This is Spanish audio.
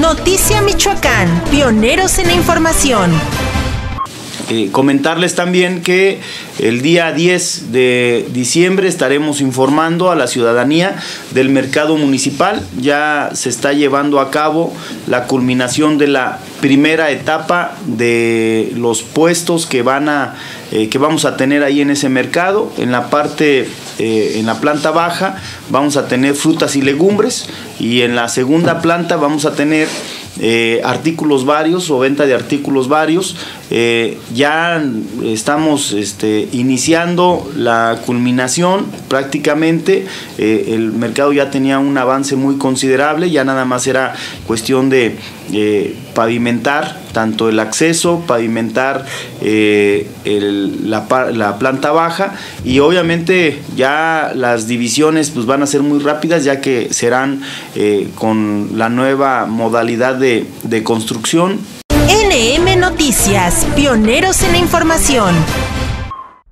Noticia Michoacán, pioneros en la información. Eh, comentarles también que el día 10 de diciembre estaremos informando a la ciudadanía del mercado municipal. Ya se está llevando a cabo la culminación de la primera etapa de los puestos que van a eh, que vamos a tener ahí en ese mercado. En la parte, eh, en la planta baja, vamos a tener frutas y legumbres y en la segunda planta vamos a tener eh, artículos varios o venta de artículos varios. Eh, ya estamos este, iniciando la culminación prácticamente. Eh, el mercado ya tenía un avance muy considerable, ya nada más era cuestión de pavimentar tanto el acceso, pavimentar la, la, planta baja y obviamente ya las divisiones pues van a ser muy rápidas ya que serán con la nueva modalidad de, de construcción. NM Noticias, pioneros en la información.